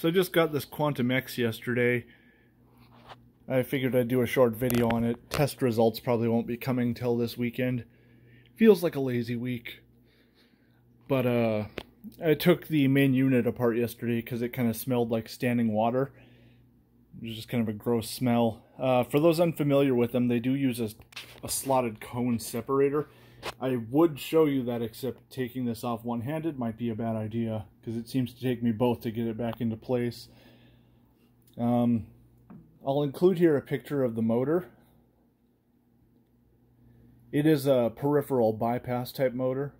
So I just got this Quantum X yesterday. I figured I'd do a short video on it. Test results probably won't be coming till this weekend. Feels like a lazy week. But uh, I took the main unit apart yesterday because it kind of smelled like standing water. It was just kind of a gross smell. Uh, for those unfamiliar with them, they do use a, a slotted cone separator. I would show you that, except taking this off one-handed might be a bad idea, because it seems to take me both to get it back into place. Um, I'll include here a picture of the motor. It is a peripheral bypass type motor,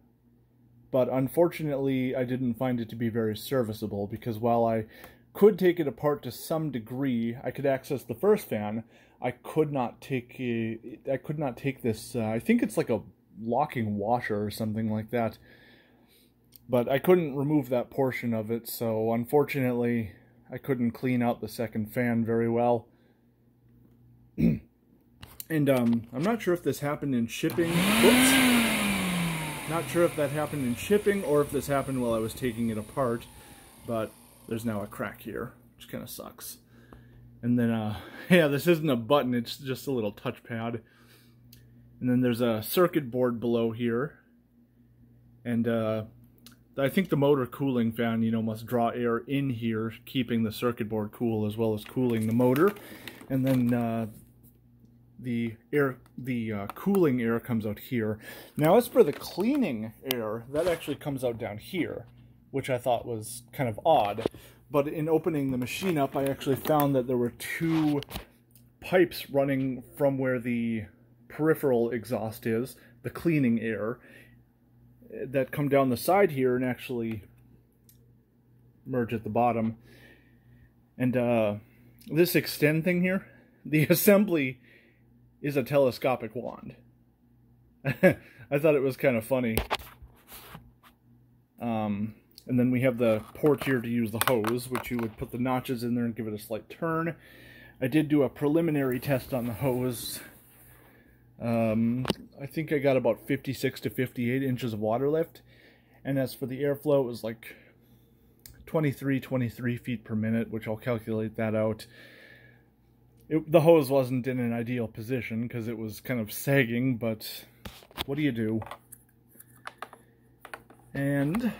but unfortunately I didn't find it to be very serviceable, because while I could take it apart to some degree, I could access the first fan, I could not take a, I could not take this, uh, I think it's like a locking washer or something like that. But I couldn't remove that portion of it, so unfortunately I couldn't clean out the second fan very well. and um, I'm not sure if this happened in shipping. Whoops. Not sure if that happened in shipping or if this happened while I was taking it apart, but there's now a crack here, which kind of sucks. And then, uh, yeah, this isn't a button, it's just a little touchpad. And then there's a circuit board below here. And uh, I think the motor cooling fan, you know, must draw air in here, keeping the circuit board cool as well as cooling the motor. And then uh, the air, the uh, cooling air comes out here. Now, as for the cleaning air, that actually comes out down here, which I thought was kind of odd. But in opening the machine up, I actually found that there were two pipes running from where the peripheral exhaust is, the cleaning air, that come down the side here and actually merge at the bottom. And uh, this extend thing here, the assembly is a telescopic wand. I thought it was kind of funny. Um, and then we have the port here to use the hose, which you would put the notches in there and give it a slight turn. I did do a preliminary test on the hose um, I think I got about 56 to 58 inches of water lift. And as for the airflow, it was like 23, 23 feet per minute, which I'll calculate that out. It, the hose wasn't in an ideal position because it was kind of sagging, but what do you do? And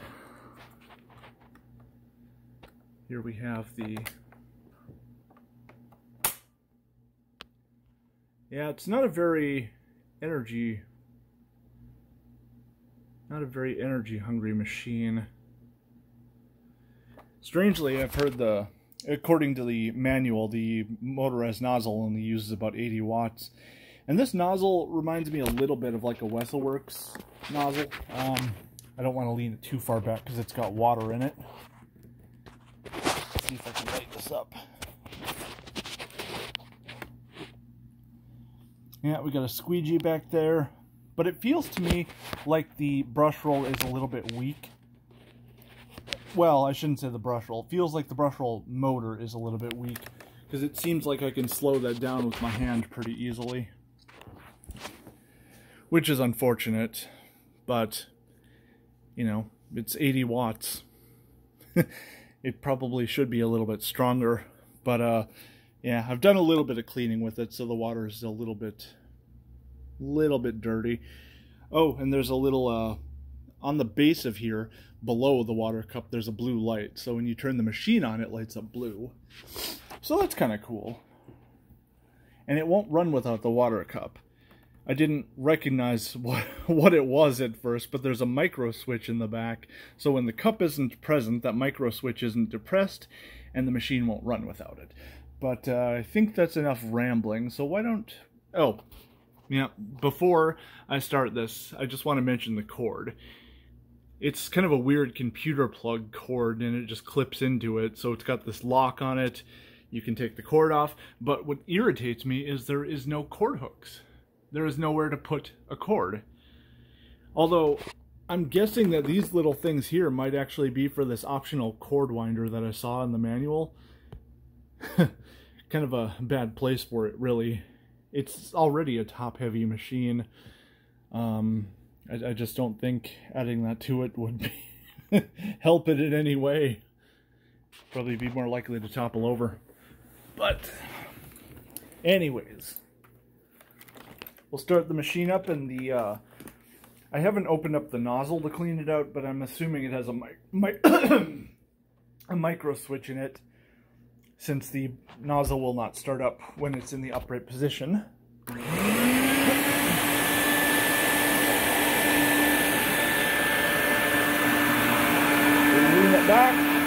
here we have the Yeah, it's not a very energy not a very energy hungry machine. Strangely, I've heard the according to the manual, the motorized nozzle only uses about 80 watts. And this nozzle reminds me a little bit of like a Wessel-Werks nozzle. Um, I don't want to lean it too far back because it's got water in it. Let's see if I can light this up. Yeah, we got a squeegee back there. But it feels to me like the brush roll is a little bit weak. Well, I shouldn't say the brush roll. It feels like the brush roll motor is a little bit weak. Because it seems like I can slow that down with my hand pretty easily. Which is unfortunate. But, you know, it's 80 watts. it probably should be a little bit stronger. But, uh, yeah, I've done a little bit of cleaning with it, so the water is a little bit, little bit dirty. Oh, and there's a little, uh, on the base of here, below the water cup, there's a blue light. So when you turn the machine on, it lights up blue. So that's kind of cool. And it won't run without the water cup. I didn't recognize what, what it was at first, but there's a micro switch in the back. So when the cup isn't present, that micro switch isn't depressed, and the machine won't run without it. But uh, I think that's enough rambling, so why don't... Oh, yeah, before I start this, I just want to mention the cord. It's kind of a weird computer plug cord, and it just clips into it, so it's got this lock on it. You can take the cord off, but what irritates me is there is no cord hooks. There is nowhere to put a cord. Although, I'm guessing that these little things here might actually be for this optional cord winder that I saw in the manual. kind of a bad place for it, really. It's already a top-heavy machine. Um, I, I, just don't think adding that to it would be help it in any way. Probably be more likely to topple over. But, anyways, we'll start the machine up and the, uh, I haven't opened up the nozzle to clean it out, but I'm assuming it has a, mi mi a micro switch in it since the nozzle will not start up when it's in the upright position. Lean it back.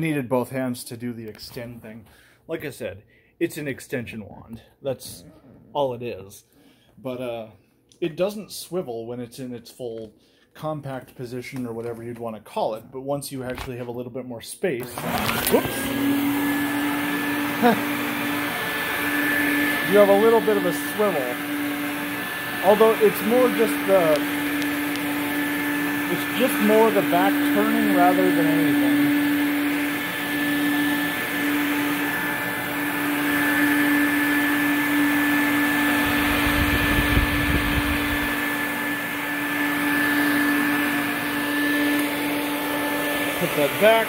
Needed both hands to do the extend thing. Like I said, it's an extension wand. That's all it is. But uh, it doesn't swivel when it's in its full compact position or whatever you'd want to call it. But once you actually have a little bit more space... Whoops! you have a little bit of a swivel. Although it's more just the... It's just more the back turning rather than anything. Put that back.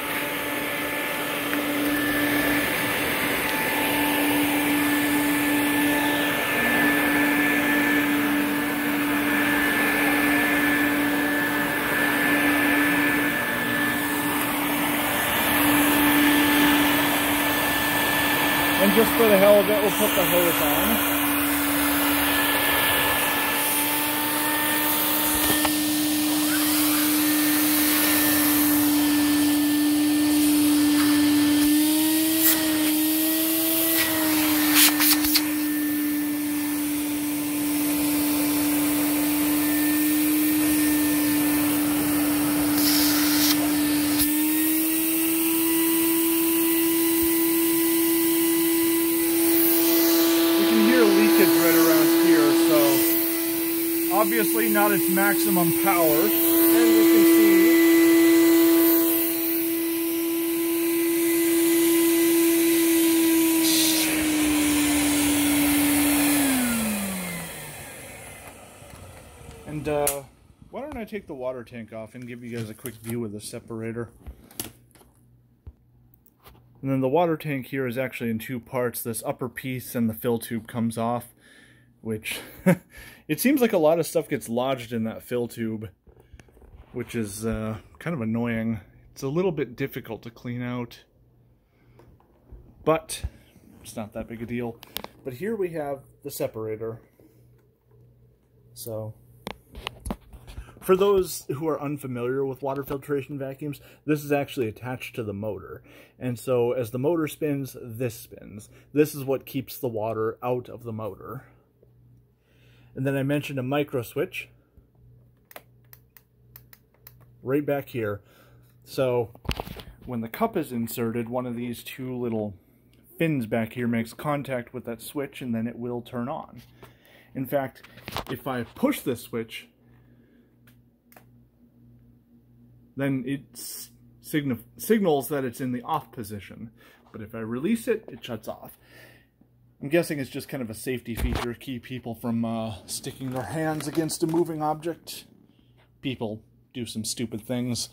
And just for the hell of it, we'll put the hose on. Obviously not its maximum power. And you can see And uh, why don't I take the water tank off and give you guys a quick view of the separator. And then the water tank here is actually in two parts. This upper piece and the fill tube comes off which it seems like a lot of stuff gets lodged in that fill tube, which is uh, kind of annoying. It's a little bit difficult to clean out, but it's not that big a deal. But here we have the separator. So, for those who are unfamiliar with water filtration vacuums, this is actually attached to the motor. And so as the motor spins, this spins. This is what keeps the water out of the motor. And then I mentioned a micro switch right back here. So when the cup is inserted, one of these two little fins back here makes contact with that switch and then it will turn on. In fact, if I push this switch, then it signals that it's in the off position. But if I release it, it shuts off. I'm guessing it's just kind of a safety feature, to keep people from uh, sticking their hands against a moving object. People do some stupid things.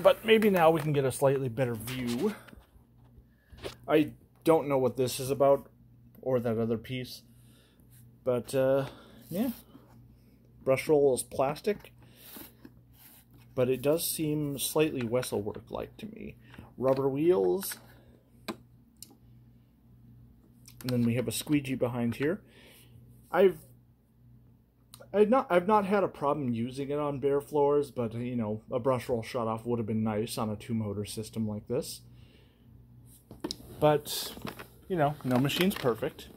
But maybe now we can get a slightly better view. I don't know what this is about, or that other piece. But, uh, yeah. Brush roll is plastic. But it does seem slightly Wessel-Werk-like to me. Rubber wheels, and then we have a squeegee behind here. I've I've not I've not had a problem using it on bare floors, but you know, a brush roll shut off would have been nice on a two motor system like this. But you know, no machine's perfect.